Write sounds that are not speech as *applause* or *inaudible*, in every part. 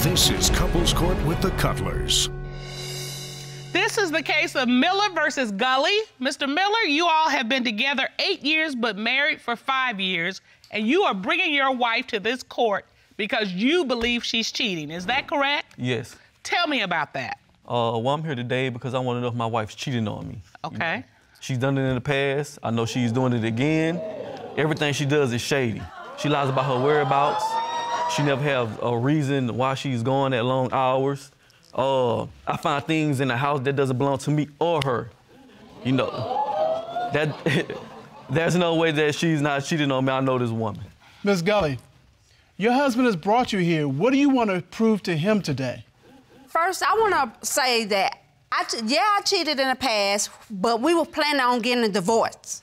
This is Couples Court with the Cutlers. This is the case of Miller versus Gulley. Mr. Miller, you all have been together eight years but married for five years, and you are bringing your wife to this court because you believe she's cheating. Is that correct? Yes. Tell me about that. Uh, well, I'm here today because I want to know if my wife's cheating on me. Okay. You know, she's done it in the past. I know she's doing it again. Everything she does is shady. She lies about her whereabouts. She never have a reason why she's going at long hours. Uh, I find things in the house that doesn't belong to me or her. You know, that *laughs* there's no way that she's not cheating on me. I know this woman. Miss Gulley, your husband has brought you here. What do you want to prove to him today? First, I want to say that I, yeah, I cheated in the past, but we were planning on getting a divorce.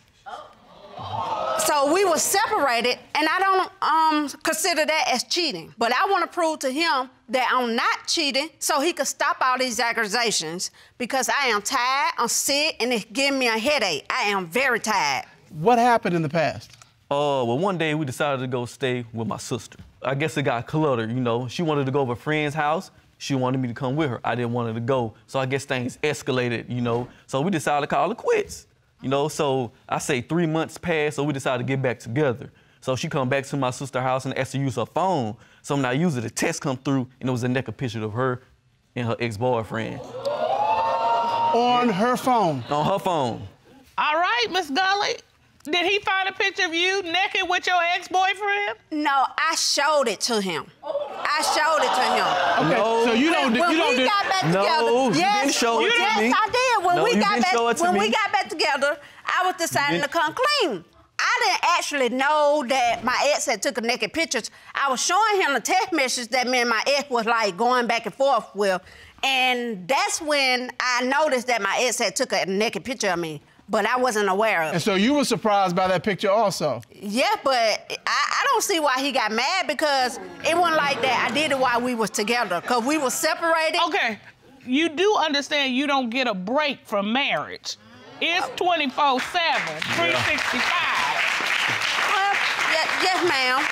So we were separated, and I don't um, consider that as cheating. But I want to prove to him that I'm not cheating so he could stop all these accusations because I am tired, I'm sick, and it's giving me a headache. I am very tired. What happened in the past? Uh, well, one day we decided to go stay with my sister. I guess it got cluttered, you know. She wanted to go to a friend's house. She wanted me to come with her. I didn't want her to go. So I guess things escalated, you know. So we decided to call it quits. You know, so I say three months passed, so we decided to get back together. So she come back to my sister's house and asked to use her phone. So when I used it, a text come through, and it was a naked picture of her and her ex-boyfriend. On her phone? On her phone. All right, Miss Gulley. Did he find a picture of you naked with your ex-boyfriend? No, I showed it to him. I showed it to him. Okay, No. so you don't. when do- when you don't. we do- got back No, together, you yes, didn't show it to yes, me. I did. When No, we you got didn't back, show it to when we me. got back together, I was deciding to come clean. I didn't actually know that my ex had took a naked pictures. I was showing him the text message that me and my ex was like going back and forth with, and that's when I noticed that my ex had took a naked picture of me, but I wasn't aware of. And so you were surprised by that picture also. Yeah, but I, I don't see why he got mad because it wasn't like that. I did it while we was together, cause we were separated. Okay, you do understand you don't get a break from marriage. It's 24 7, 365. Well, yeah, yes, ma'am.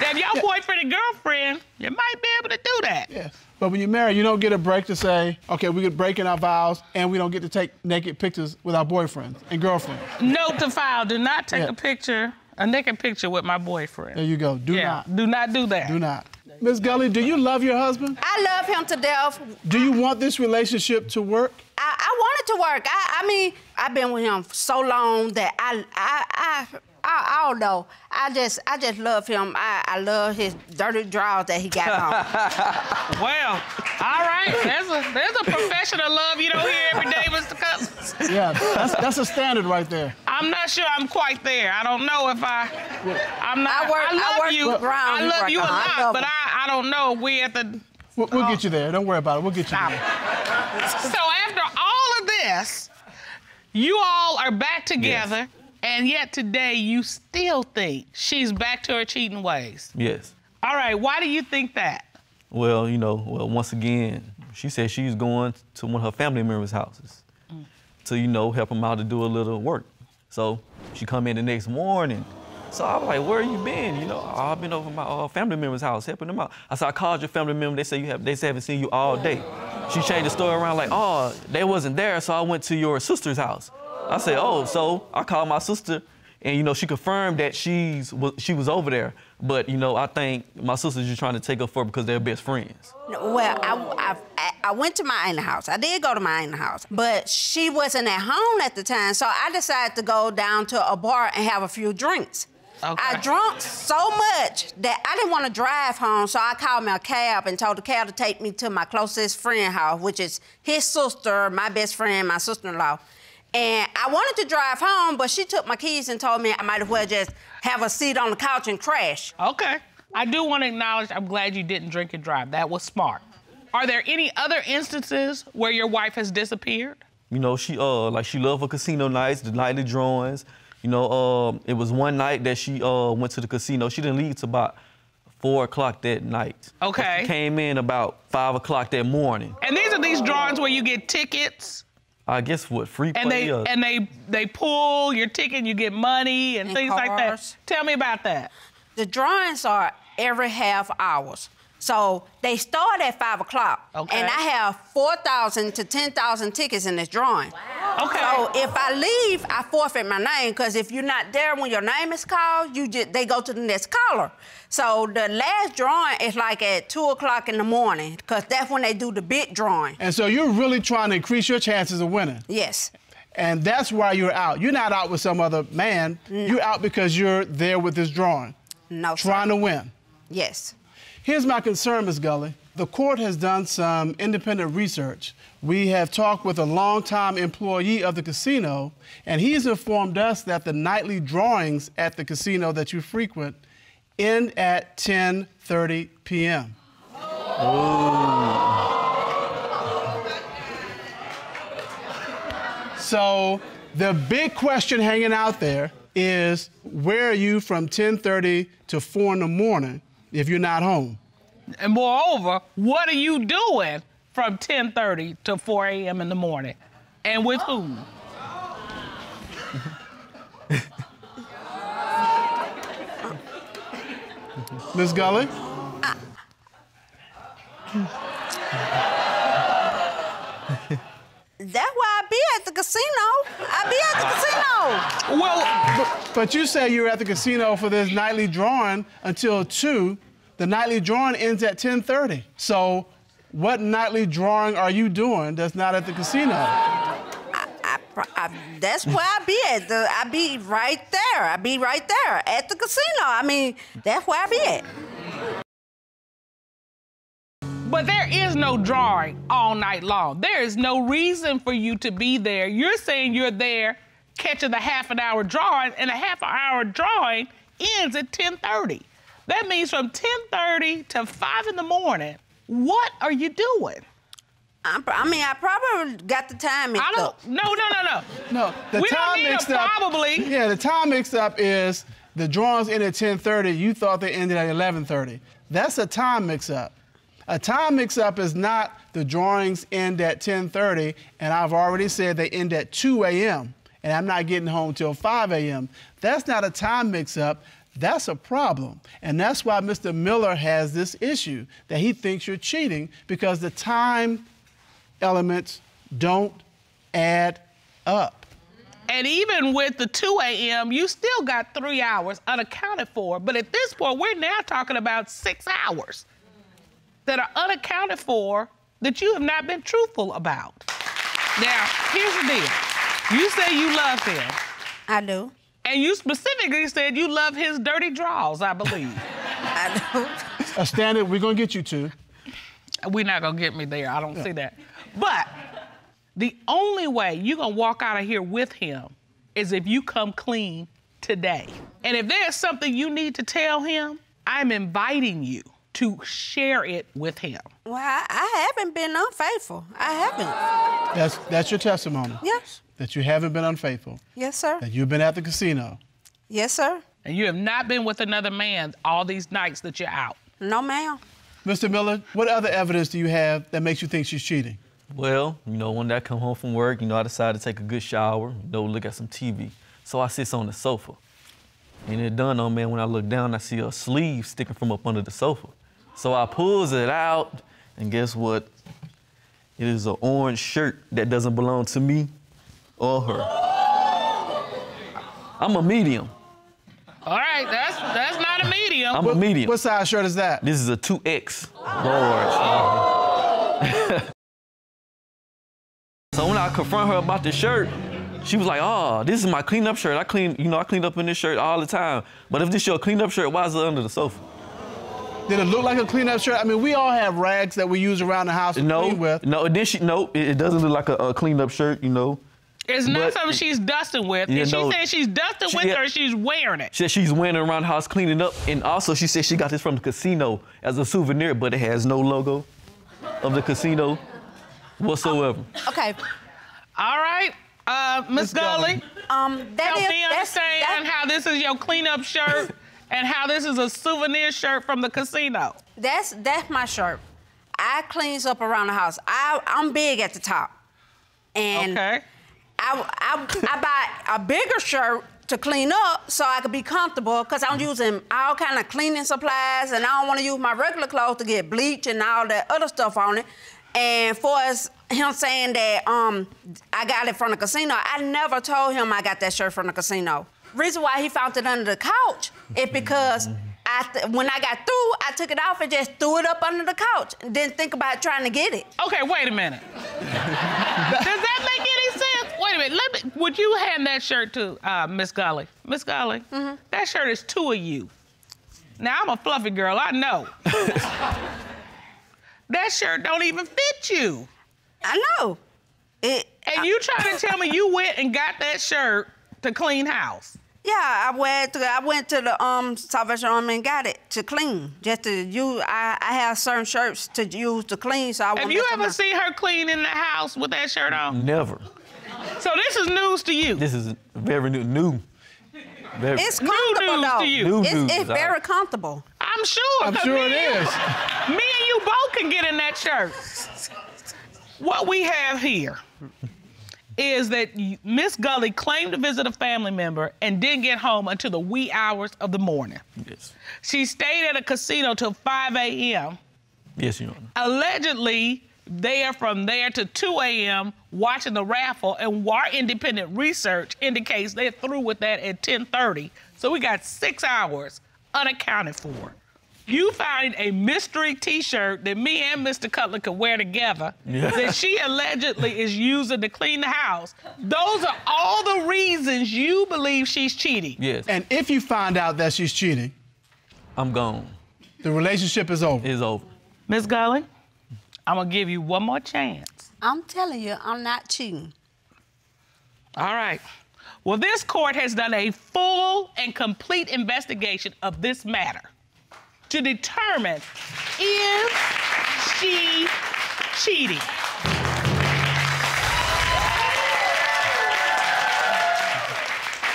If your boyfriend and girlfriend, you might be able to do that. Yeah. But when you're married, you don't get a break to say, okay, we get breaking our vows, and we don't get to take naked pictures with our boyfriends and girlfriends. Note to file, do not take Yeah. a picture, a naked picture with my boyfriend. There you go. Do yeah, not. do not do that. Do not. Miss Gulley, do you love your husband? I love him to death. Do you want this relationship to work? I, I want it to work. I, I mean, I've been with him for so long that I, I, I, I, I don't know. I just, I just love him. I, I love his dirty drawers that he got on. *laughs* Well, all right, there's a there's a professional love you don't hear every day, Mr. Cousins. Yeah, that's, that's a standard right there. I'm not sure I'm quite there. I don't know if I. I'm not. I work- I love work you. the ground I love work you a on. I lot, but. I, I don't know. if We at the. We'll, we'll get you there. Don't worry about it. We'll get you Stop there. So after all of this, you all are back together, and yet today you still think she's back to her cheating ways. Yes. All right, why do you think that? Well, you know, well, once again, she said she's going to one of her family members' houses mm. to, you know, help them out to do a little work. So she come in the next morning. So I was like, where you been? You know, "Oh, I've been over my uh, family member's house helping them out. I said, I called your family member. They say you have, they say haven't seen you all day. She changed the story around like, oh, they wasn't there, so I went to your sister's house. I said, oh, so I called my sister, and you know, she confirmed that she's she was over there. But you know, I think my sister's just trying to take her for it because they're best friends. well, I, I, I went to my aunt's house. I did go to my aunt's house, but she wasn't at home at the time, so I decided to go down to a bar and have a few drinks. Okay. I drunk so much that I didn't want to drive home, so I called me a cab and told the cab to take me to my closest friend house, which is his sister, my best friend, my sister-in-law. And I wanted to drive home, but she took my keys and told me I might as well just have a seat on the couch and crash. Okay. I do want to acknowledge I'm glad you didn't drink and drive. That was smart. Are there any other instances where your wife has disappeared? You know, she uh like she loved her casino nights, the nightly drawings. You know, um, it was one night that she uh went to the casino. She didn't leave till about four o'clock that night. Okay. She came in about five o'clock that morning. And these are these drawings where you get tickets I guess what free and play they or- and they they pull your ticket you get money and, And things like that. Tell me about that. The drawings are every half hours. So they start at five o'clock. Okay. And I have 4,000 to 10,000 tickets in this drawing. Okay. So if I leave, I forfeit my name because if you're not there when your name is called, you just they go to the next caller. So the last drawing is like at two o'clock in the morning because that's when they do the big drawing. And so you're really trying to increase your chances of winning. Yes. And that's why you're out. You're not out with some other man. You're out because you're there with this drawing, No. sir. trying to win. Yes. Here's my concern, Ms. Gulley. The court has done some independent research. We have talked with a longtime employee of the casino, and he's informed us that the nightly drawings at the casino that you frequent end at 10:30 p.m. So the big question hanging out there is where are you from 10:30 to 4 in the morning if you're not home? And moreover, what are you doing from 10:30 to 4 a.m. in the morning, and with whom? Miss Gulley? That's why I be at the casino. I be at the casino. Well, But you say you're at the casino for this nightly drawing until 2. The nightly drawing ends at 10:30. So what nightly drawing are you doing that's not at the casino? I, pro- I, that's where I be at. The, I be right there. I be right there at the casino. I mean, that's where I be at. But there is no drawing all night long. There is no reason for you to be there. You're saying you're there catching the half an hour drawing, and the half an hour drawing ends at 10:30. That means from 10:30 to 5 in the morning. What are you doing? I'm, pro- I mean, I probably got the time mixed I don't. up. No, no, no, no. No, the We don't time need a mixed up. probably. Yeah, the time mixed up is the drawings end at 10:30. You thought they ended at 11:30. That's a time mix-up. A time mix-up is not the drawings end at 10:30, and I've already said they end at 2 a.m. and I'm not getting home till 5 a.m. That's not a time mix-up. That's a problem. And that's why Mr. Miller has this issue that he thinks you're cheating because the time elements don't add up. And even with the 2 a.m., you still got three hours unaccounted for. But at this point, we're now talking about six hours that are unaccounted for that you have not been truthful about. Now, here's the deal. You say you love him, I do. and you specifically said you love his dirty draws, I believe. *laughs* I do. A standard we're gonna get you to. We're not gonna get me there. I don't see that. But the only way you're gonna walk out of here with him is if you come clean today. And if there's something you need to tell him, I'm inviting you to share it with him. Well, I, I haven't been unfaithful. I haven't. That's that's your testimony. Yes. That you haven't been unfaithful. Yes, sir. That you've been at the casino. Yes, sir. And you have not been with another man all these nights that you're out. No, ma'am. Mr. Miller, what other evidence do you have that makes you think she's cheating? Well, you know, when I come home from work, you know, I decide to take a good shower, you know, look at some TV. So I sits on the sofa. And it done on me when I look down, I see a sleeve sticking from up under the sofa. So I pulls it out, and guess what? It is an orange shirt that doesn't belong to me or her. I'm a medium. All right, that's that's not a medium. I'm a medium. What size shirt is that? This is a 2X large. *laughs* so when I confront her about the shirt, she was like, "Oh, this is my cleanup shirt. I clean, you know, I clean up in this shirt all the time. But if this your cleanup shirt, why is it under the sofa?" Did it look like a cleanup shirt? I mean, we all have rags that we use around the house to No, clean with. no. Then she, no, it, it doesn't look like a, a cleanup shirt, you know. It's not but- something she's dusting with. Yeah, and she said she's dusting She- with yeah. or she's wearing it. She said she's wearing it around the house, cleaning up, and also she said she got this from the casino as a souvenir, but it has no logo of the casino whatsoever. Okay. All right, uh, Miss Gulley. Gulley. Um, that Help is me understand that- how this is your cleanup shirt *laughs* and how this is a souvenir shirt from the casino. that's that's my shirt. I cleans up around the house. I I'm big at the top, and Okay. I, I I buy a bigger shirt to clean up so I could be comfortable because I'm using all kind of cleaning supplies and I don't want to use my regular clothes to get bleach and all that other stuff on it. And for us, him saying that um, I got it from the casino, I never told him I got that shirt from the casino. Reason why he found it under the couch is because I th- when I got through, I took it off and just threw it up under the couch. And didn't think about trying to get it. Okay, wait a minute. *laughs* Does that make any sense? Wait a minute. Let me. Would you hand that shirt to uh, Miss Gulley? Miss Gulley, that shirt is two of you. Now I'm a fluffy girl. I know. *laughs* that shirt don't even fit you. I know. It. And you trying to tell me you went and got that shirt to clean house? Yeah, I went to I went to the um Salvation Army and got it to clean. Just to use I, I have certain shirts to use to clean, so I Have won't you ever them seen her clean in the house with that shirt on? Never. So this is news to you. This is very new. New. Very, It's New comfortable news though. to you. New it's news, it's very right. comfortable. I'm sure. I'm 'cause sure me it and- Me and you both can get in that shirt. What we have here is that you- Miss Gulley claimed to visit a family member and didn't get home until the wee hours of the morning. yes. She stayed at a casino till 5 a.m. Yes, Your Honor. Allegedly, there from there to 2 a.m. watching the raffle, and our independent research indicates they're through with that at 10:30. So we got six hours unaccounted for. You find a mystery T-shirt that me and Mr. Cutler could wear together Yeah. that she allegedly is using to clean the house. Those are all the reasons you believe she's cheating. Yes. And if you find out that she's cheating, I'm gone. the relationship is over. It's over. Miss Gulley, I'm gonna give you one more chance. I'm telling you, I'm not cheating. All right. Well, this court has done a full and complete investigation of this matter to determine is she cheating?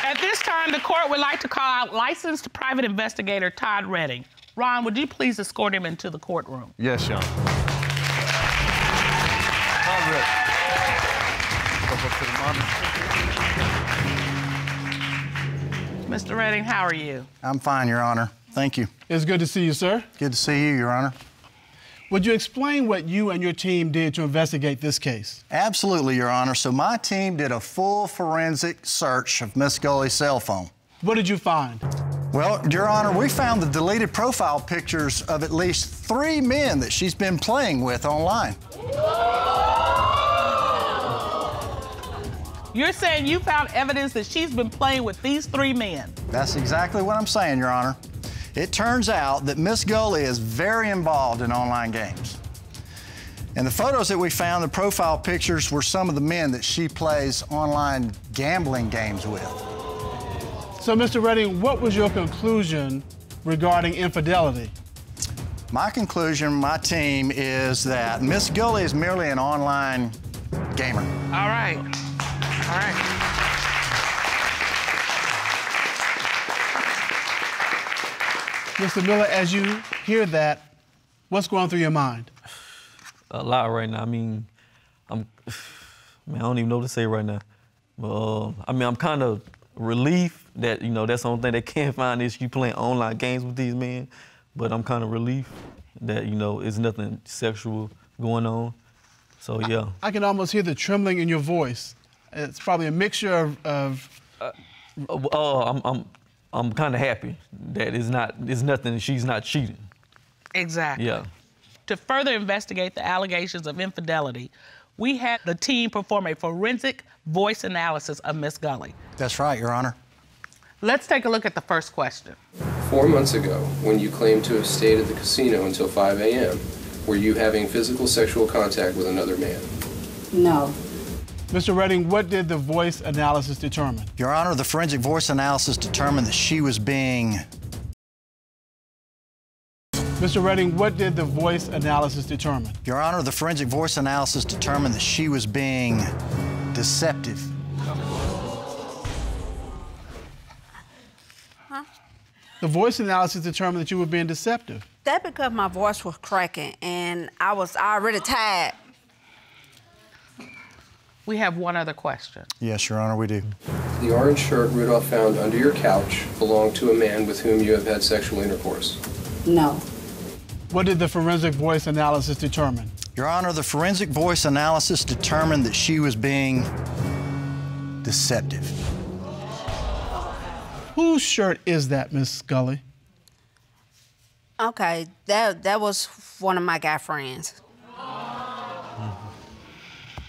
At this time, the court would like to call out licensed private investigator Todd Redding. Ron, would you please escort him into the courtroom? Yes, Sean. Mr. Redding, how are you? I'm fine, Your Honor. Thank you. It's good to see you, sir. Good to see you, Your Honor. Would you explain what you and your team did to investigate this case? Absolutely, Your Honor. So my team did a full forensic search of Miss Gulley's cell phone. What did you find? Well, Your Honor, we found the deleted profile pictures of at least three men that she's been playing with online. You're saying you found evidence that she's been playing with these three men. That's exactly what I'm saying, Your Honor. It turns out that Miss Gulley is very involved in online games. And the photos that we found, the profile pictures, were some of the men that she plays online gambling games with. So, Mr. Redding, what was your conclusion regarding infidelity? My conclusion, my team, is that Miss Gulley is merely an online gamer. All right. Mr. Miller, as you hear that, what's going through your mind? A lot right now. I mean, I'm. *sighs* Man, I don't even know what to say right now. Uh, I mean, I'm kind of relieved that you know that's the only thing they can't find is you playing online games with these men. But I'm kind of relieved that you know it's nothing sexual going on. So yeah. I can almost hear the trembling in your voice. It's probably a mixture of, of Uh, uh, I'm I'm I'm kind of happy that it's not it's nothing. She's not cheating. Exactly. Yeah. To further investigate the allegations of infidelity, we had the team perform a forensic voice analysis of Miss Gulley. That's right, Your Honor. Let's take a look at the first question. Four months ago, when you claimed to have stayed at the casino until 5 a.m., were you having physical sexual contact with another man? No. Mr. Redding, what did the voice analysis determine? Your Honor, the forensic voice analysis determined that she was being Mr. Redding, what did the voice analysis determine? Your Honor, the forensic voice analysis determined that she was being deceptive. Huh? The voice analysis determined that you were being deceptive. That because my voice was cracking and I was already tired. We have one other question. Yes, Your Honor, we do. the orange shirt Rudolph found under your couch belonged to a man with whom you have had sexual intercourse? No. What did the forensic voice analysis determine? Your Honor, the forensic voice analysis determined that she was being deceptive. Whose shirt is that, Miss Gulley? Okay, that that was one of my guy friends.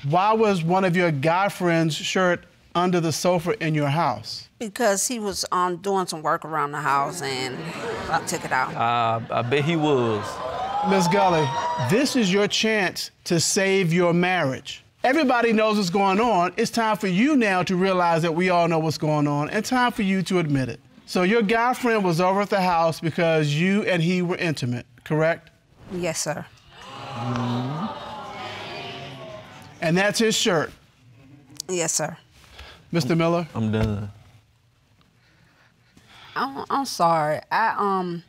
Why was one of your guy friends' shirt under the sofa in your house? Because he was um, doing some work around the house and I took it out. I, I bet he was. Miss Gulley, this is your chance to save your marriage. Everybody knows what's going on. It's time for you now to realize that we all know what's going on and time for you to admit it. So your guy friend was over at the house because you and he were intimate, correct? Yes, sir. And that's his shirt. Yes, sir. Mr. Miller? I'm done. I'm, I'm sorry. I um,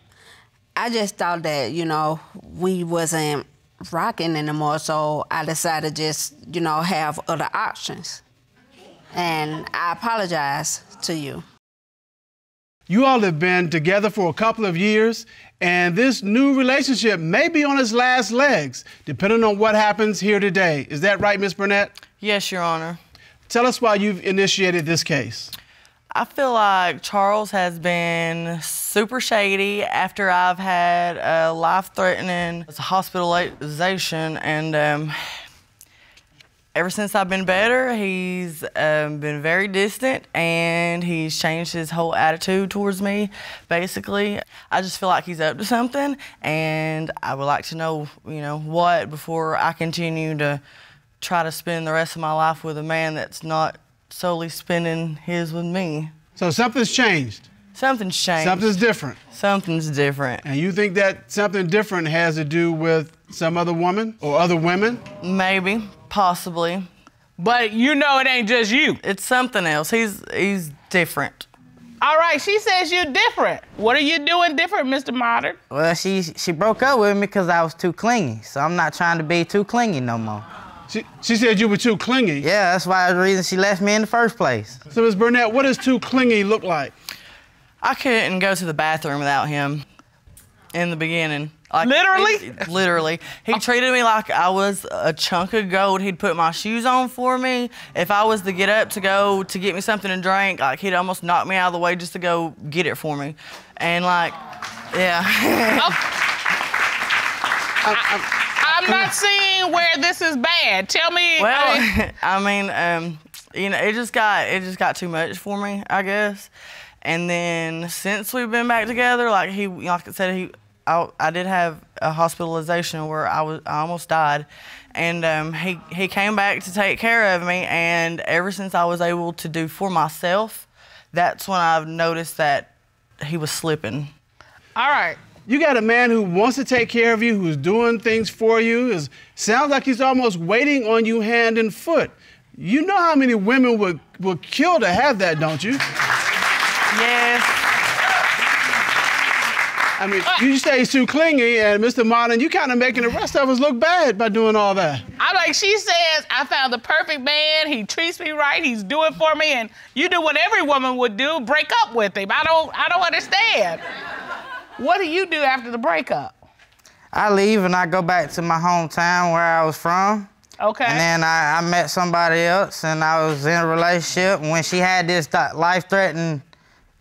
I just thought that you know we wasn't rocking anymore, so I decided to just you know have other options. And I apologize to you. You all have been together for a couple of years, and this new relationship may be on its last legs, depending on what happens here today. Is that right, Miss Burnett? Yes, Your Honor. Tell us why you've initiated this case. I feel like Charles has been super shady after I've had a life-threatening hospitalization, and um, ever since I've been better, he's um, been very distant, and he's changed his whole attitude towards me. Basically, I just feel like he's up to something, and I would like to know, you know, what before I continue to try to spend the rest of my life with a man that's not solely spending his with me. So something's changed. Something's changed. Something's different. Something's different. And you think that something different has to do with some other woman or other women? Maybe, possibly. But you know it ain't just you. It's something else. He's he's different. All right, she says you're different. What are you doing different, Mr. Mottern? Well, she she broke up with me because I was too clingy. So I'm not trying to be too clingy no more. She, she said you were too clingy. Yeah, that's why the reason she left me in the first place. So, Ms. Burnett, what does too clingy look like? I couldn't go to the bathroom without him in the beginning. Like, Literally? he- literally. He treated me like I was a chunk of gold. He'd put my shoes on for me. If I was to get up to go to get me something to drink, like he'd almost knock me out of the way just to go get it for me. And like, yeah. *laughs* I'm not seeing where this is bad. Tell me. Well, I *laughs* mean, I mean, um, you know, it just got it just got too much for me, I guess. And then since we've been back together, like he, like I said, he, I, I did have a hospitalization where I was, I almost died, and um, he he came back to take care of me. And ever since I was able to do for myself, that's when I've noticed that he was slipping. all right. You got a man who wants to take care of you, who's doing things for you. Is sounds like he's almost waiting on you hand and foot. You know how many women would, would kill to have that, don't you? Yes. I mean, you say he's too clingy, and Mr. Martin, you kind of making the rest of us look bad by doing all that. I'm like she says, I found the perfect man. He treats me right. He's doing for me, and you do what every woman would do: break up with him. I don't, I don't understand. What do you do after the breakup? I leave and I go back to my hometown where I was from. Okay. And then I, I met somebody else and I was in a relationship. And When she had this life threatening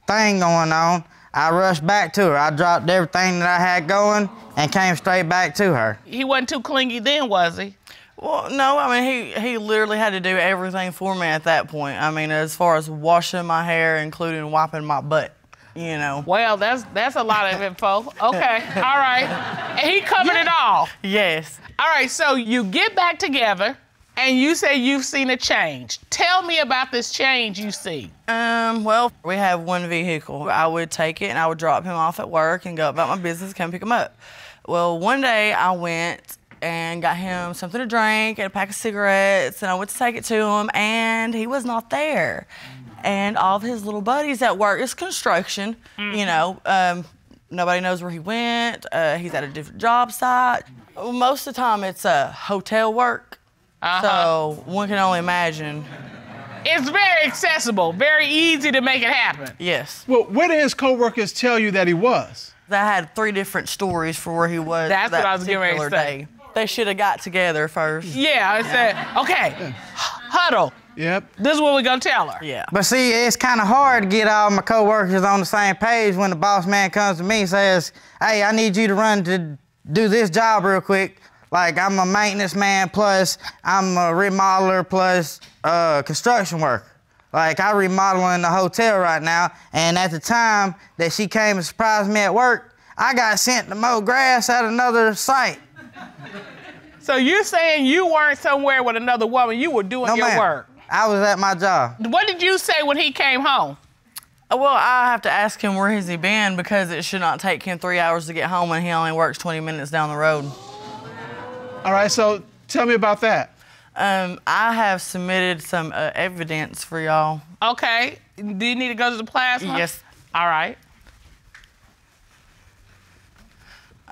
thing going on, I rushed back to her. I dropped everything that I had going and came straight back to her. he wasn't too clingy then, was he? Well, no, I mean he he literally had to do everything for me at that point. I mean, as far as washing my hair, including wiping my butt, you know. Well, that's that's a lot of info. Okay. All right. And he covered it all. Yes. All right. So you get back together, and you say you've seen a change. Tell me about this change you see. Um. Well, we have one vehicle. I would take it and I would drop him off at work and go about my business, come pick him up. Well, one day I went and got him something to drink and a pack of cigarettes, and I went to take it to him, and he was not there. And all of his little buddies at work, it's construction, you know. Um, nobody knows where he went. Uh, he's at a different job site. Most of the time, it's uh, hotel work. Uh-huh. So one can only imagine It's very accessible, very easy to make it happen. Yes. Well, where did his coworkers tell you that he was? I had three different stories for where he was. That's that what I was getting ready to particular say. day. They should have got together first. Yeah, I said, okay, huddle. Yep. This is what we're gonna tell her. Yeah. But see, it's kind of hard to get all my coworkers on the same page when the boss man comes to me and says, "Hey, I need you to run to do this job real quick." Like I'm a maintenance man plus I'm a remodeler plus uh, construction worker. Like I remodeling the hotel right now, and at the time that she came and surprised me at work, I got sent to mow grass at another site. So you're saying you weren't somewhere with another woman, you were doing No your ma'am. work. I was at my job. What did you say when he came home? Uh, Well, I have to ask him where has he been because it should not take him three hours to get home and he only works 20 minutes down the road. All right, so tell me about that. Um, I have submitted some uh, evidence for y'all. Okay. Do you need to go to the plasma? Yes. All right.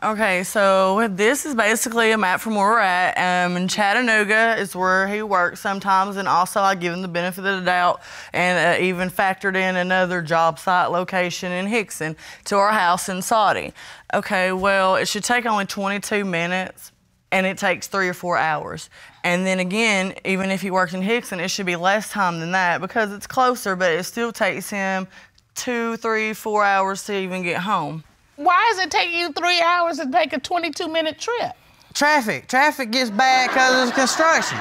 Okay, so this is basically a map from where we're at. Um, in Chattanooga is where he works sometimes, and also I give him the benefit of the doubt and uh, even factored in another job site location in Hixson to our house in Soddy. Okay, well, it should take only 22 minutes, and it takes three or four hours. And then again, even if he worked in Hixson, it should be less time than that because it's closer, but it still takes him two, three, four hours to even get home. Why does it take you three hours to make a 22 minute trip? Traffic. Traffic gets bad because of construction.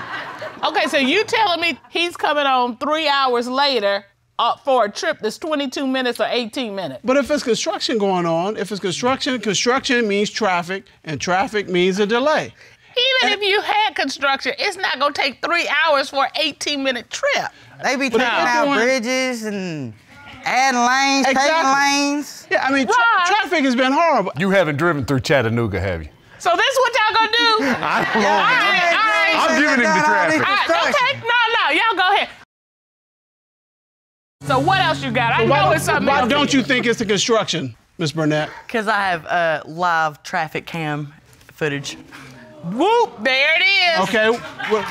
Okay, so you telling me he's coming home three hours later uh, for a trip that's 22 minutes or 18 minutes? But if it's construction going on, if it's construction, construction means traffic, and traffic means a delay. Even if you had construction, it's not gonna take three hours for an 18 minute trip. They be taking out doing- bridges and adding lanes, taking lanes. Yeah, I mean, tra- Right. traffic has been horrible. You haven't driven through Chattanooga, have you? So this is what y'all gonna do? *laughs* I don't know. All right, all right. I'm giving him the traffic. All right, okay, no, no, y'all go ahead. So what else you got? I know Why, it's something why else. don't you think it's the construction, Miss Burnett? Because I have uh, live traffic cam footage. Whoop, there it is. Okay. What,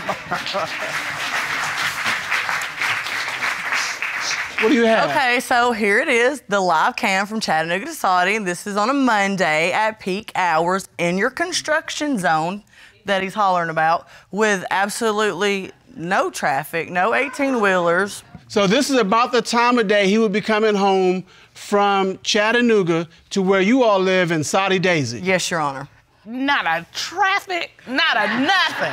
what do you have? Okay, so here it is, the live cam from Chattanooga to Soddy. This is on a Monday at peak hours in your construction zone that he's hollering about with absolutely no traffic, no 18 wheelers. So this is about the time of day he would be coming home from Chattanooga to where you all live in Soddy-Daisy. Yes, Your Honor. Not a traffic, not a nothing.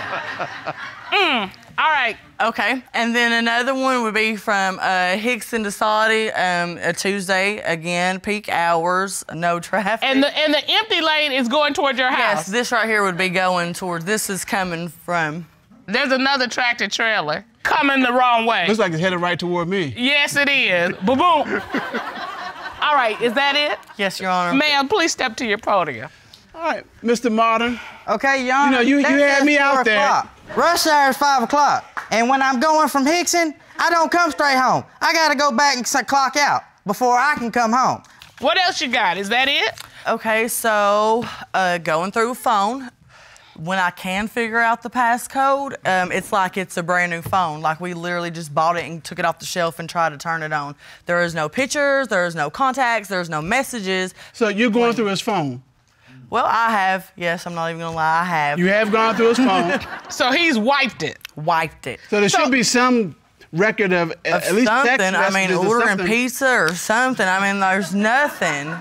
mm, all right. Okay, and then another one would be from uh, Hixson to Soddy, um, a Tuesday, again, peak hours, no traffic. And the and the empty lane is going towards your house. yes, this right here would be going towards, this is coming from, There's another tractor trailer coming the wrong way. Looks like it's headed right toward me. Yes, it is. Boom, boom. *laughs* All right, is that it? yes, Your Honor. Ma'am, please step to your podium. All right, Mr. Mottern. Okay, Your Honor. You know, you- you had me out there. o'clock. Rush hour is five o'clock, and when I'm going from Hixson, I don't come straight home. I gotta go back and clock out before I can come home. What else you got? Is that it? Okay, so uh, going through a phone, when I can figure out the passcode, um, it's like it's a brand new phone. Like we literally just bought it and took it off the shelf and tried to turn it on. There is no pictures, there is no contacts, there's no messages. So you're going through his phone. Well, I have, yes, I'm not even gonna lie, I have You have gone through his phone. *laughs* So he's wiped it. wiped it. So there So- should be some record of, Of at least something, text I mean, or ordering pizza or something. I mean, there's nothing.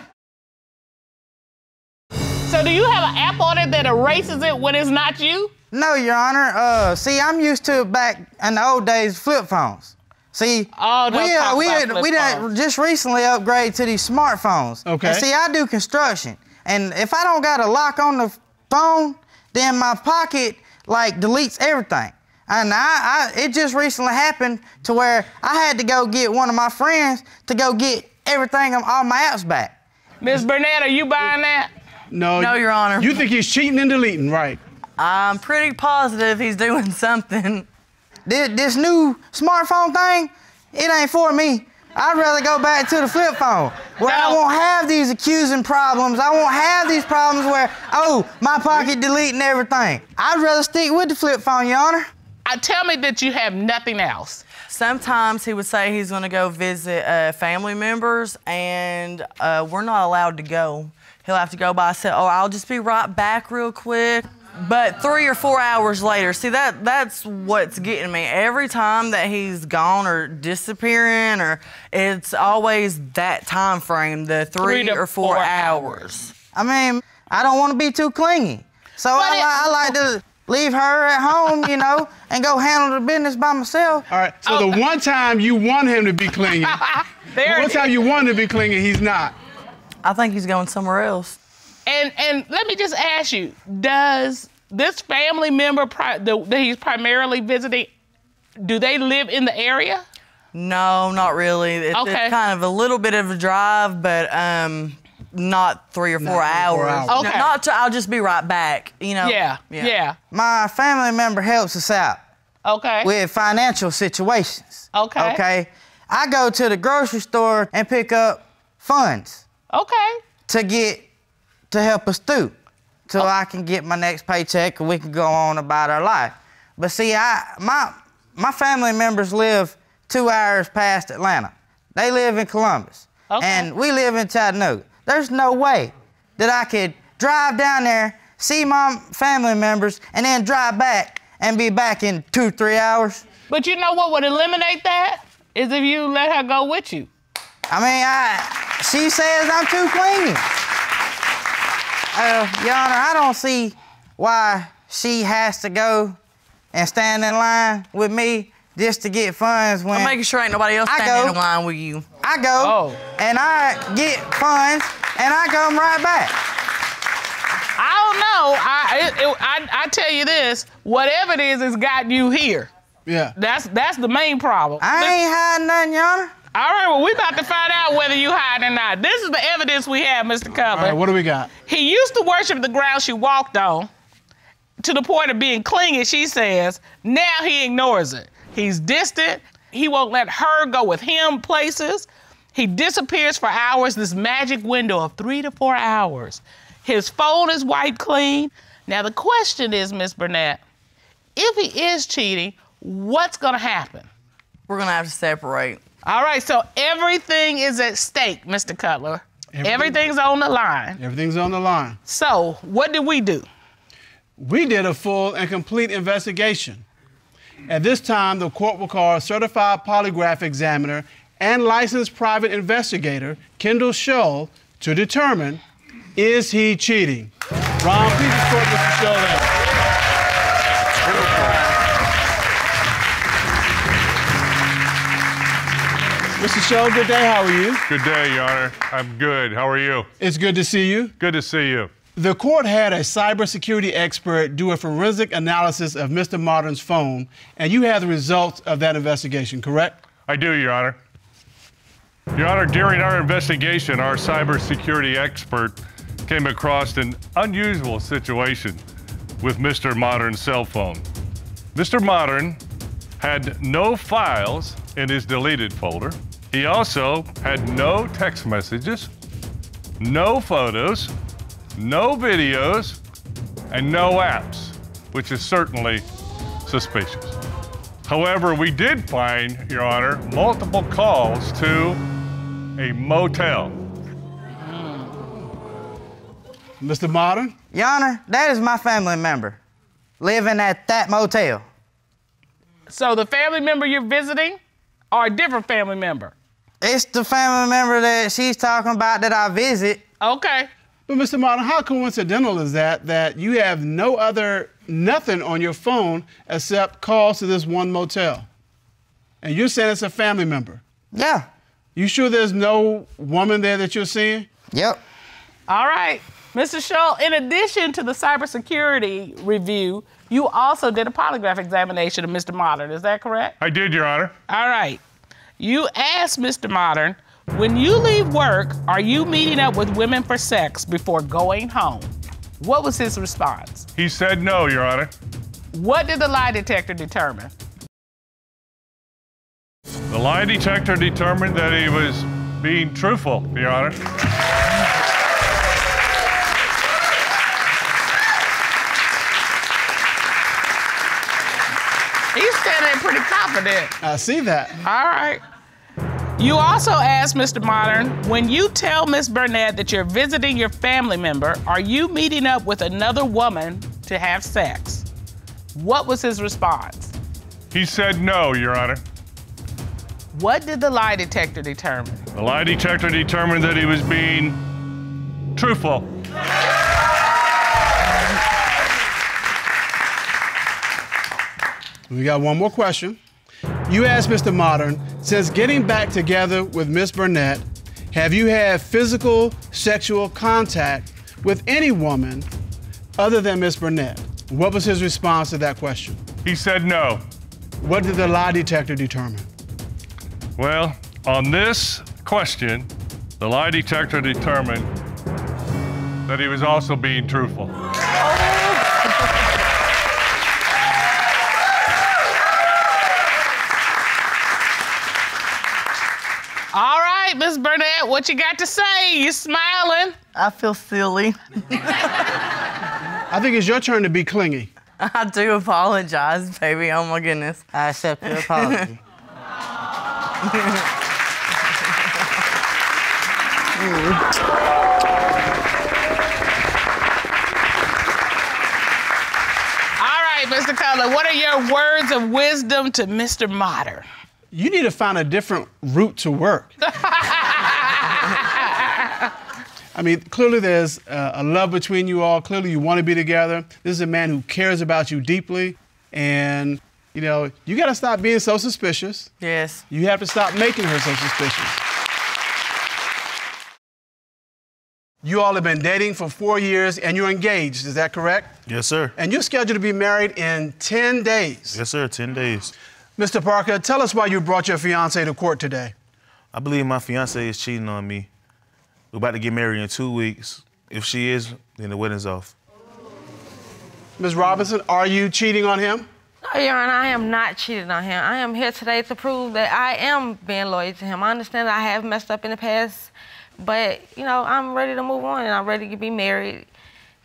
So do you have an app on it that erases it when it's not you? No, Your Honor. Uh, see, I'm used to back in the old days flip phones. See, Oh, don't we uh, we had- we done just recently upgraded to these smartphones. Okay. And see, I do construction, and if I don't got a lock on the phone, then my pocket like deletes everything. And I, I, it just recently happened to where I had to go get one of my friends to go get everything on all my apps back. Miss Burnett, are you buying that? No, No, Your Honor. You think he's cheating and deleting, right? I'm pretty positive he's doing *laughs* something. This, this new smartphone thing, it ain't for me. I'd rather go back to the flip phone where I won't have these accusing problems. I won't have these problems where, oh, my pocket deleting everything. I'd rather stick with the flip phone, Your Honor. I tell me that you have nothing else. Sometimes he would say he's going to go visit uh, family members, and uh, we're not allowed to go. He'll have to go by and say, "Oh, I'll just be right back, real quick." But three or four hours later, see that that's what's getting me. Every time that he's gone or disappearing, or it's always that time frame, the three, Three or four, four hours. I mean, I don't want to be too clingy. So I, it- I like to leave her at home, you know, *laughs* and go handle the business by myself. All right. So the one time you want him to be clingy, *laughs* the There one time you want him to be clingy, he's not. I think he's going somewhere else. And and let me just ask you: Does this family member pri- the, that he's primarily visiting? Do they live in the area? No, not really. It's, Okay. it's kind of a little bit of a drive, but um, not three or four, three or hours. four hours. No, Okay. Not to, I'll just be right back. You know. Yeah, yeah. My family member helps us out Okay. with financial situations. Okay. Okay. I go to the grocery store and pick up funds okay. to get to help us through, so oh. I can get my next paycheck and we can go on about our life. But see, I my my family members live two hours past Atlanta. They live in Columbus, Okay. and we live in Chattanooga. There's no way that I could drive down there, see my family members, and then drive back and be back in two three hours. But you know what would eliminate that is if you let her go with you. I mean, I she says I'm too clingy. Uh, Your Honor, I don't see why she has to go and stand in line with me just to get funds when I'm making sure ain't nobody else I standing go. in line with you. I go Oh. and I get funds and I come right back. I don't know. I, it, it, I I tell you this: whatever it is, it's got you here. Yeah. That's that's the main problem. I ain't hiding nothing, Your Honor. All right, well, we about to find out whether you hide or not. This is the evidence we have, Mr. All Cutler. right. What do we got? He used to worship the ground she walked on to the point of being clingy, she says. Now he ignores it. He's distant. He won't let her go with him places. He disappears for hours, this magic window of three to four hours. His phone is wiped clean. Now, the question is, Miss Burnett, if he is cheating, what's going to happen? We're gonna have to separate. All right, so everything is at stake, Mr. Cutler. Everything- Everything's on the line. Everything's on the line. So, what did we do? We did a full and complete investigation. At this time, the court will call a certified polygraph examiner and licensed private investigator, Kendall Shull, to determine is he cheating? Ron, please escort Mr. Shull Mr. Shull, good day. How are you? Good day, Your Honor. I'm good. How are you? It's good to see you. Good to see you. The court had a cybersecurity expert do a forensic analysis of Mr. Mottern's phone, and you have the results of that investigation, correct? I do, Your Honor. Your Honor, during our investigation, our cybersecurity expert came across an unusual situation with Mr. Mottern's cell phone. Mr. Mottern had no files in his deleted folder. He also had no text messages, no photos, no videos, and no apps, which is certainly suspicious. However, we did find, Your Honor, multiple calls to a motel. Hmm. Mr. Mottern? Your Honor, that is my family member living at that motel. So, the family member you're visiting or a different family member? It's the family member that she's talking about that I visit. Okay. But Mr. Martin, how coincidental is that that you have no other nothing on your phone except calls to this one motel? And you're saying it's a family member. Yeah. You sure there's no woman there that you're seeing? Yep. All right. Mr. Shull, in addition to the cybersecurity review, you also did a polygraph examination of Mr. Mottern. Is that correct? I did, Your Honor. All right. You asked Mr. Mottern, when you leave work, are you meeting up with women for sex before going home? What was his response? He said no, Your Honor. What did the lie detector determine? The lie detector determined that he was being truthful, Your Honor. Confident. I see that. All right. You also asked Mr. Mottern, when you tell Miss Burnett that you're visiting your family member, are you meeting up with another woman to have sex? What was his response? He said no, Your Honor. What did the lie detector determine? The lie detector determined that he was being truthful. We got one more question. You asked Mr. Mottern, since getting back together with Miss Burnett, have you had physical sexual contact with any woman other than Miss Burnett? What was his response to that question? He said no. What did the lie detector determine? Well, on this question, the lie detector determined that he was also being truthful. Right, Miss Burnett, what you got to say? You smiling? I feel silly. I think it's your turn to be clingy. *laughs* I do apologize, baby. Oh my goodness. I accept your apology. *laughs* All right, Mr. Cutler, what are your words of wisdom to Mr. Mottern? You need to find a different route to work. I mean, clearly there's uh, a love between you all. Clearly you want to be together. This is a man who cares about you deeply. And, you know, you got to stop being so suspicious. Yes. You have to stop making her so suspicious. You all have been dating for four years and you're engaged, is that correct? Yes, sir. And you're scheduled to be married in 10 days. Yes, sir. 10 days. Mr. Parker, tell us why you brought your fiance to court today. I believe my fiance is cheating on me. We're about to get married in two weeks. If she is, then the wedding's off. Ms. Robinson, are you cheating on him? No, Your Honor, I am not cheating on him. I am here today to prove that I am being loyal to him. I understand that I have messed up in the past, but, you know, I'm ready to move on and I'm ready to be married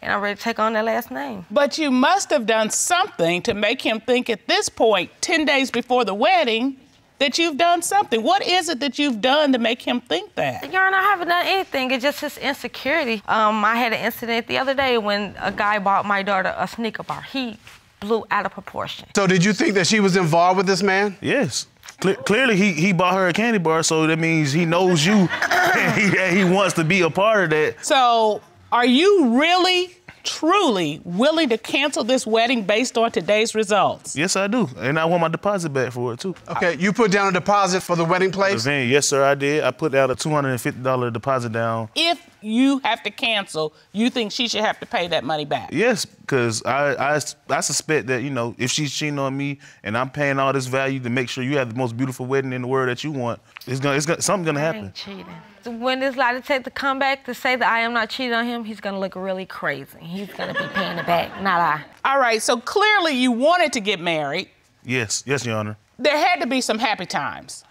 and I'm ready to take on that last name. But you must have done something to make him think at this point, 10 days before the wedding, that you've done something. What is it that you've done to make him think that? Your Honor, I haven't done anything. It's just his insecurity. Um, I had an incident the other day when a guy bought my daughter a Snicker bar. He blew out of proportion. So did you think that she was involved with this man? Yes. Cle- clearly, he, he bought her a candy bar, so that means he knows you *laughs* and he, and he wants to be a part of that. So, are you really, truly willing to cancel this wedding based on today's results? Yes, I do. And I want my deposit back for it, too. Okay, you put down a deposit for the wedding place? Van, yes, sir, I did. I put out a $250 deposit down. If you have to cancel, you think she should have to pay that money back? Yes, because I, I, I suspect that, you know, if she's cheating on me and I'm paying all this value to make sure you have the most beautiful wedding in the world that you want, it's gonna, it's gonna, something's gonna happen. ain't cheating. When this lie detector come back to say that I am not cheating on him, he's gonna look really crazy. He's gonna be paying it back, not I. All right, so clearly you wanted to get married. Yes, yes, Your Honor. There had to be some happy times.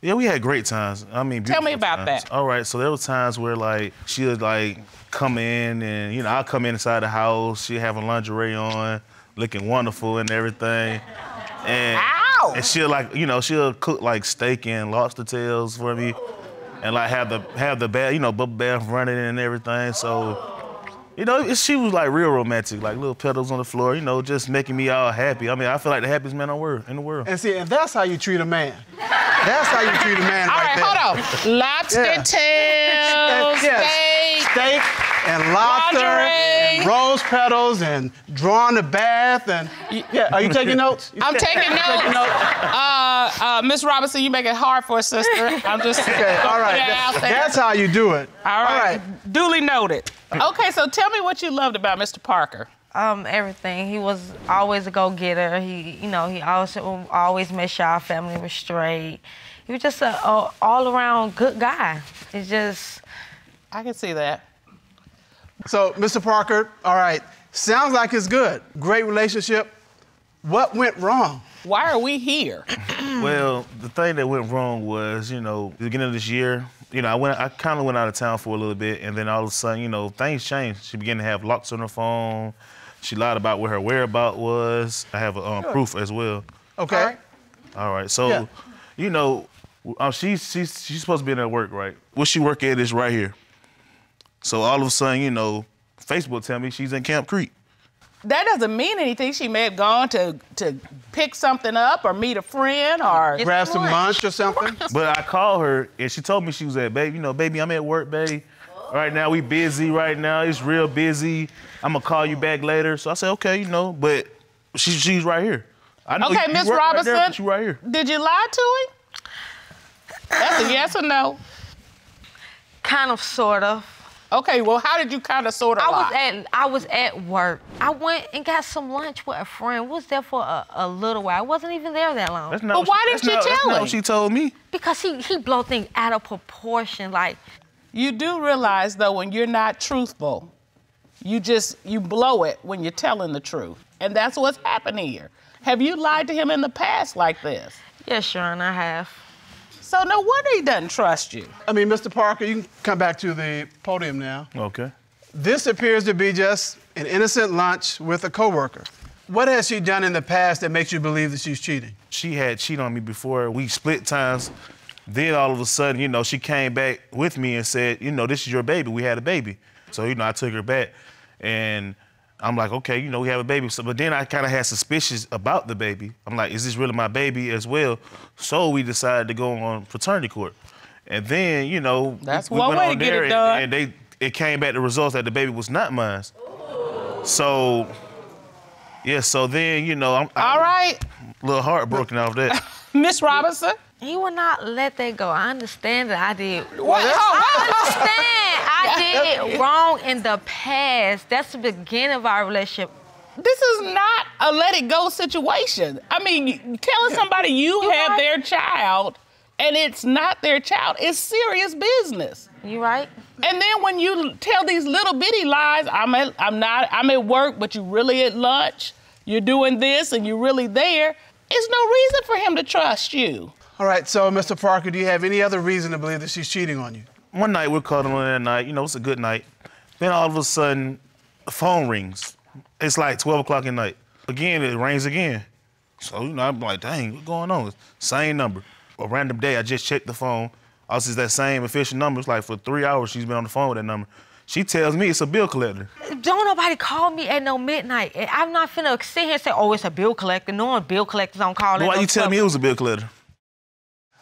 Yeah, we had great times. I mean, Tell me about times. that. All right, so there were times where like she would like come in and you know I'll come inside the house, she having lingerie on, looking wonderful and everything, and Ow! and she'll like you know she'll cook like steak and lobster tails for me, and like have the have the bath you know bubble bath running and everything. So. You know, it- she was like real romantic, like little petals on the floor, you know, just making me all happy. I mean, I feel like the happiest man on world, in the world. And see, and that's how you treat a man. That's how you treat a man All right, right, hold on. *laughs* Lobster Yeah. tails, Yes. steak. Steak and lobster Lingerie. and rose petals and drawing the bath and yeah. Are you taking *laughs* notes? *laughs* You I'm ta- taking you notes. Uh, Uh, Miss Robinson, you make it hard for a sister. *laughs* I'm just Okay, gonna all right. put it out there. That's how you do it. All right. Duly noted. Okay, so tell me what you loved about Mr. Parker. Um, everything. He was always a go-getter. He, you know, he also always made sure our family was straight. He was just a, a all-around good guy. It's just. I can see that. So, Mr. Parker, all right. Sounds like it's good. Great relationship. What went wrong? Why are we here? *clears throat* Well, the thing that went wrong was, you know, the beginning of this year, you know, I went, I kind of went out of town for a little bit, and then all of a sudden, you know, things changed. She began to have locks on her phone. She lied about where her whereabout was. I have um, Sure. proof as well. Okay. All right. So, Yeah. you know, um, she's she's she's supposed to be in at work, right? What she work at is right here. So all of a sudden, you know, Facebook tell me she's in Camp Creek. That doesn't mean anything. She may have gone to to pick something up or meet a friend or Grab some lunch or something. *laughs* But I called her and she told me she was at, baby, you know, baby, I'm at work, baby. Right now, we busy right now. It's real busy. I'm gonna call you back later. So I said, okay, you know, but she, she's right here. I know Okay, you Miss work right there, Robinson. but you right here. Did you lie to him? That's a yes or no. Kind of, sort of. Okay, well, how did you kind of sort of I lie? was at I was at work. I went and got some lunch with a friend. Was there for a, a little while. I wasn't even there that long. That's not. what she- that's not- that's not what she told me. Because he he blow things out of proportion. Like You do realize though when you're not truthful, you just you blow it when you're telling the truth. And that's what's happening here. Have you lied to him in the past like this? Yes, Sharon, I have. So no wonder he doesn't trust you. I mean, Mr. Parker, you can come back to the podium now. Okay. This appears to be just an innocent lunch with a coworker. What has she done in the past that makes you believe that she's cheating? She had cheated on me before. We split times. Then all of a sudden, you know, she came back with me and said, you know, this is your baby. We had a baby. So, you know, I took her back and I'm like, okay, you know, we have a baby. So, but then I kind of had suspicions about the baby. I'm like, is this really my baby as well? So we decided to go on paternity court. And then, you know, That's we, one went way to on get there it and- done. And, they it came back the results that the baby was not mine. So yeah, so then, you know, I'm, All right, a little heartbroken off that. *laughs* Miss Robinson. He will not let that go. I understand that I did. What? I understand I *laughs* did wrong in the past. That's the beginning of our relationship. This is not a let it go situation. I mean, telling somebody you have their child and it's not their child is serious business. You right? And then when you tell these little bitty lies, I'm at, I'm not, I'm at work, but you really at lunch. You're doing this and you're really there. It's no reason for him to trust you. All right, so Mr. Parker, do you have any other reason to believe that she's cheating on you? One night we're cuddling that night, you know, it's a good night. Then all of a sudden, the phone rings. It's like 12 o'clock at night. Again, it rings again. So, you know, I'm like, dang, what's going on? Same number. A random day, I just checked the phone. Also, it's that same official number. It's like for three hours she's been on the phone with that number. She tells me it's a bill collector. Don't nobody call me at no midnight. I'm not finna sit here and say, oh, it's a bill collector. No one bill collectors don't call. at Why no you tell me it was a bill collector?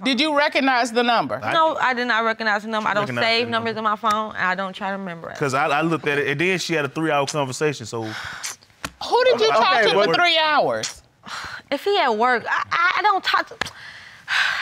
Did you recognize the number? No, I did not recognize the number. I don't save the numbers in my phone, and I don't try to remember it. Because I, I looked at it, and then she had a three-hour conversation. So Who did you talk Okay, to for three hours? If he at work, I, I, I don't talk to. *sighs*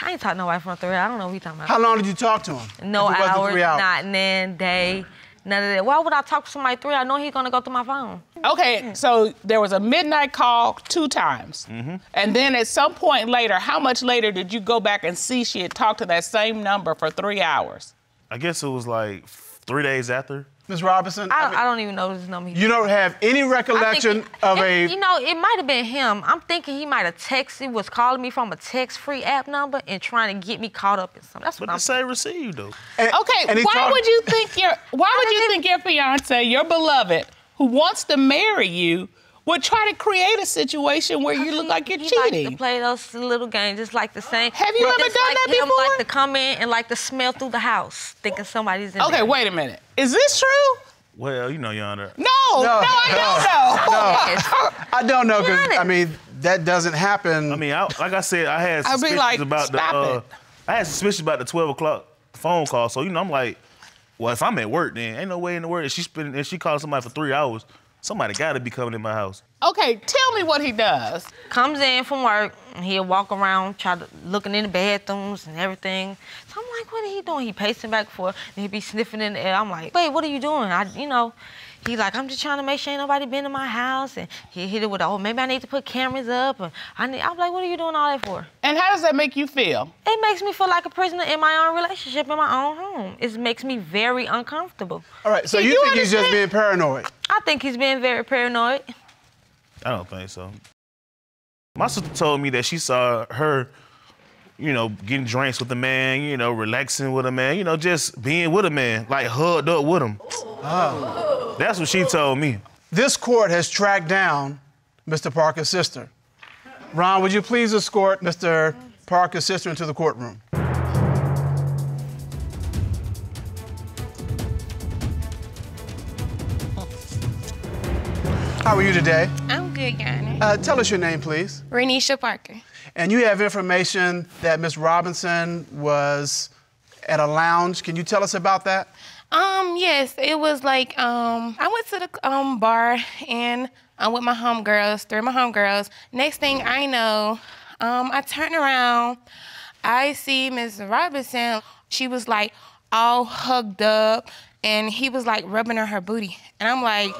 I ain't talking to nobody for three hours. I don't know what he talking about. How long did you talk to him? No If wasn't hours, three hours. not nan, day, none of that. Why would I talk to somebody three? I know he's gonna go through my phone. Okay, so there was a midnight call two times. Mm-hmm. And then at some point later, how much later did you go back and see she had talked to that same number for three hours? I guess it was like three days after. Ms. Robinson, I, I don't even know his number. you don't have any recollection it- of it- a. You know, it might have been him. I'm thinking he might have texted, was calling me from a text-free app number and trying to get me caught up in something. That's what But I'm it say received though. and- Okay, and why talked- would you think your why would you think your fiance, your beloved, who wants to marry you, would try to create a situation where you look like you're he cheating? Like to play those little games, just like the same. Have you ever done like that him, before? Like to come in and like to smell through the house, thinking somebody's in Okay, there. wait a minute. Is this true? Well, you know, Yonder. No, no, I don't know. no. *laughs* I don't know because. I mean that doesn't happen. I mean, I, like I said, I had I'd be suspicions like, about the. Uh, it." I had suspicions about the 12 o'clock phone call. So you know, I'm like, well, if I'm at work, then ain't no way in the world. If she spending, if she calls somebody for three hours, somebody got to be coming in my house. Okay, tell me what he does. Comes in from work, and he'll walk around, try to looking in the bathrooms and everything. So I'm like, what are he doing? He pacing back and forth, and he be sniffing in the air. I'm like, wait, what are you doing? I, you know, he like, I'm just trying to make sure ain't nobody been in my house, and he hit it with, oh, maybe I need to put cameras up, and I need. I'm like, what are you doing all that for? And how does that make you feel? It makes me feel like a prisoner in my own relationship in my own home. It makes me very uncomfortable. All right, so you, you think he's just being paranoid? I think he's being very paranoid. I don't think so. My sister told me that she saw her, you know, getting drinks with a man, you know, relaxing with a man, you know, just being with a man, like hugged up with him. Oh. That's what she told me. This court has tracked down Mr. Parker's sister. Ron, would you please escort Mr. Parker's sister into the courtroom? How are you today? I'm good, Your Honor. Uh, tell us your name, please. Renisha Parker. And you have information that Miss Robinson was at a lounge. Can you tell us about that? Um, yes, it was like um, I went to the um bar and I'm with my homegirls, three of my homegirls. Next thing I know, um, I turn around, I see Miss Robinson. She was like all hugged up, and he was like rubbing on her booty, and I'm like,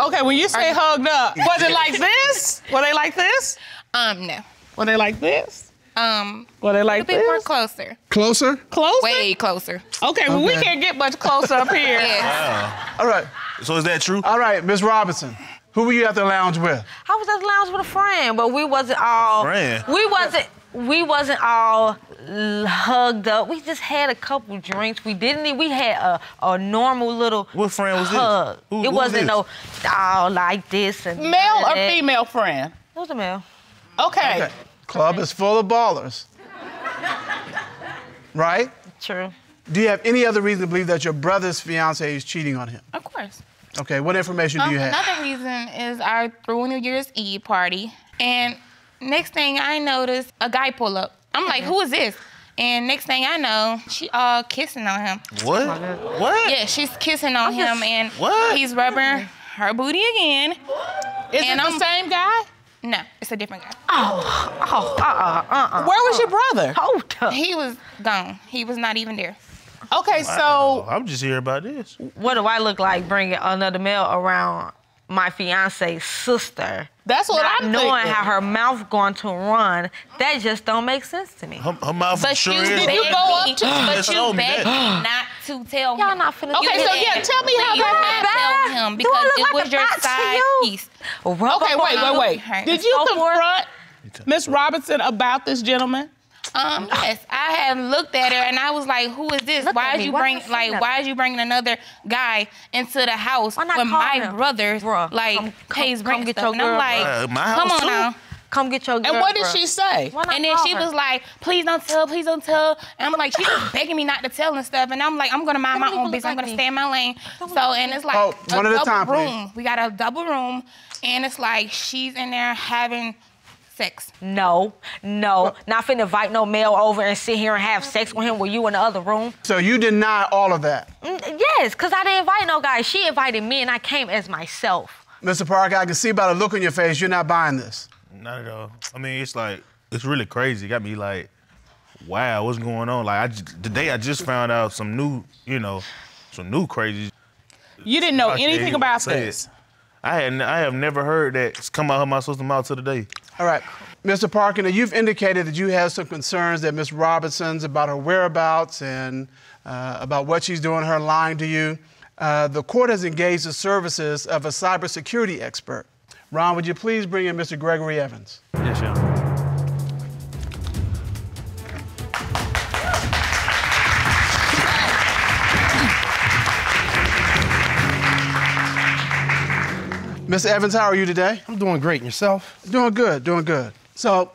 okay, when you say hugged up, was it like this? Were they like this? Um, no. Were they like this? Um, Were they a like little bit more closer. Closer? Closer? Way closer. Okay, well, we Okay. can't get much closer up here. *laughs* Yes. All right. So is that true? All right, Miss Robinson. Who were you at the lounge with? I was at the lounge with a friend, but we wasn't all. Friend? We wasn't. We wasn't all hugged up. We just had a couple drinks. We didn't. e- We had a, a normal little. What friend was this? hug. Who- it who was wasn't this? no all like this and Male or that. female friend? It was a male. Okay. Okay. Club is full of ballers. Right? True. Do you have any other reason to believe that your brother's fiance is cheating on him? Of course. Okay, what information do Um, you have? Another reason is I threw a New Year's Eve party, and next thing I noticed, a guy pull up. I'm like, who is this? And next thing I know, she all kissing on him. What? What? Yeah, she's kissing on I'm him, just- and What? he's rubbing her booty again. Is And it the I'm- the same guy? No, it's a different guy. Oh, oh, uh, uh, uh, uh. Where was your brother? Hold up. He was gone. He was not even there. Okay, so I'm just here about this. What do I look like bringing another male around my fiance's sister? that's what Not I'm knowing thinking. how her mouth going to run, that just don't make sense to me. Her, her mouth But sure you is. Did you begged go up me, to- but you told begged me not to tell Y'all him. not finna Okay, so that. yeah, tell me how you that did happened. tell him because it like was a your side you? piece. Rub Okay, up wait, wait, wait. Okay. Did you So forth. confront Miss Robinson about this gentleman? Um, yes, I had looked at her and I was like, "Who is this? Look why at is you Why bring like nothing? why is you bringing another guy into the house Why when my him? brothers Bruh, like come- come- pays come rent and get stuff?" your And I'm like. Uh, my "Come on too. now." Come get your girl. And what did bruh. she say? And then she her? was like, "Please don't tell, please don't tell." And I'm like, she's just *sighs* begging me not to tell and stuff. And I'm like, I'm gonna mind my own business. look I'm gonna me. stay in my lane. Don't So and it's like Oh, a one at a double time, please. room. We got a double room, and it's like she's in there having sex. No, no, not finna invite no male over and sit here and have sex with him with you in the other room. So you deny all of that. Mm, Yes, cause I didn't invite no guy. She invited me and I came as myself. Mr. Parker, I can see by the look on your face you're not buying this. Not at all. I mean, it's like it's really crazy. It got me like, wow, what's going on? Like I j- today I just found out some new, you know, some new crazy. You didn't know anything about say it. this. I had I have never heard that it's come out of my sister's mouth to today. All right. Mr. Parker, you've indicated that you have some concerns that Miss Robinson's about her whereabouts and uh, about what she's doing, her lying to you. Uh, the court has engaged the services of a cybersecurity expert. Ron, would you please bring in Mr. Gregory Evans? Yes, Your Honor. Miss Evans, how are you today? I'm doing great. And yourself? Doing good, doing good. So,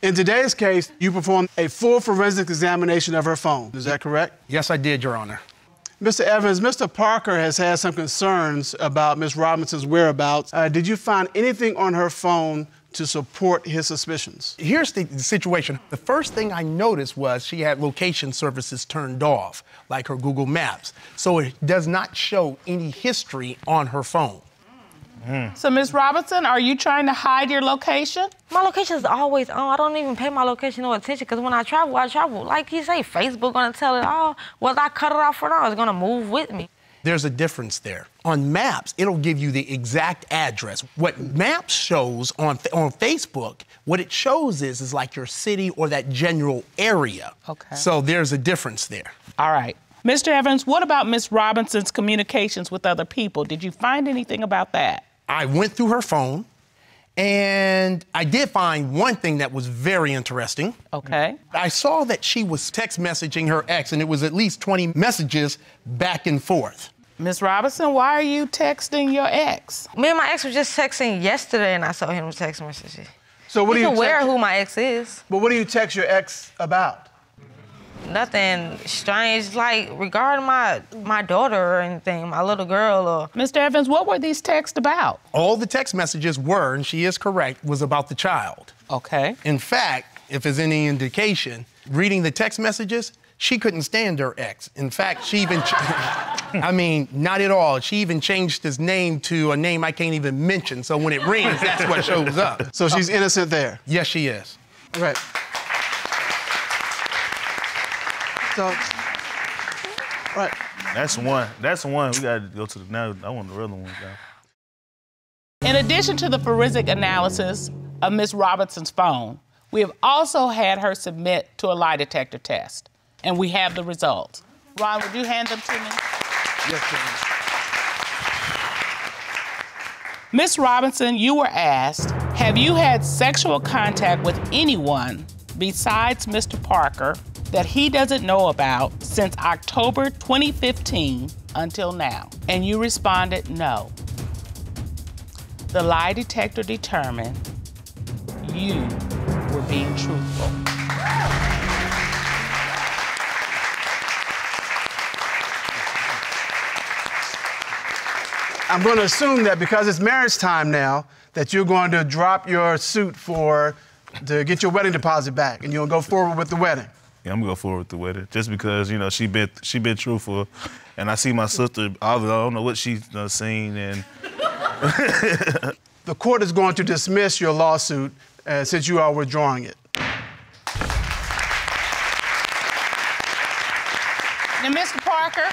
in today's case, you performed a full forensic examination of her phone. Is that correct? Yes, I did, Your Honor. Mr. Evans, Mr. Parker has had some concerns about Ms. Robinson's whereabouts. Uh, did you find anything on her phone to support his suspicions? Here's the situation. The first thing I noticed was she had location services turned off, like her Google Maps. So it does not show any history on her phone. Mm. So, Miss Robinson, are you trying to hide your location? My location is always on. I don't even pay my location no attention because when I travel, I travel. Like you say, Facebook gonna tell it all. Whether I cut it off or not, it's gonna move with me. There's a difference there. On Maps, it'll give you the exact address. What Maps shows on on Facebook, what it shows is is like your city or that general area. Okay. So there's a difference there. All right. Mr. Evans, what about Miss Robinson's communications with other people? Did you find anything about that? I went through her phone, and I did find one thing that was very interesting. Okay. I saw that she was text messaging her ex, and it was at least 20 messages back and forth. Miss Robinson, why are you texting your ex? Me and my ex were just texting yesterday, and I saw him text messages. So what he's do you aware text- who my ex is. But what do you text your ex about? Nothing strange, like regarding my my daughter or anything, my little girl or. Mr. Evans, what were these texts about? All the text messages were, and she is correct, was about the child. Okay. In fact, if there's any indication, reading the text messages, she couldn't stand her ex. In fact, she even, ch- *laughs* I mean, not at all. She even changed his name to a name I can't even mention. So when it rings, that's what shows up. So she's innocent there. Yes, she is. Right. So, right. That's one. That's one. We gotta go to the now. I want the other one. In addition to the forensic analysis of Ms. Robinson's phone, we have also had her submit to a lie detector test, and we have the results. Ron, would you hand them to me? Yes, ma'am. Miss Robinson, you were asked, have you had sexual contact with anyone besides Mr. Parker that he doesn't know about since October 2015 until now? And you responded no. The lie detector determined you were being truthful. I'm going to assume that because it's marriage time now, that you're going to drop your suit for to get your wedding deposit back, and you'll go forward with the wedding. Yeah, I'm gonna go forward with the wedding just because you know she been she been truthful, and I see my sister. I don't know what she's done seen, and *laughs* The court is going to dismiss your lawsuit uh, since you are withdrawing it. Now, Mr. Parker,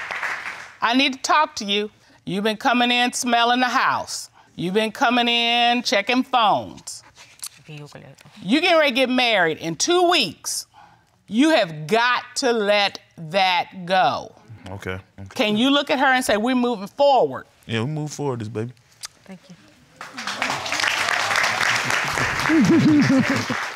I need to talk to you. You've been coming in smelling the house. You've been coming in checking phones. You getting ready to get married in two weeks. You have got to let that go. okay. okay. Can you look at her and say, we're moving forward? Yeah, we move forward, this baby. Thank you. *laughs*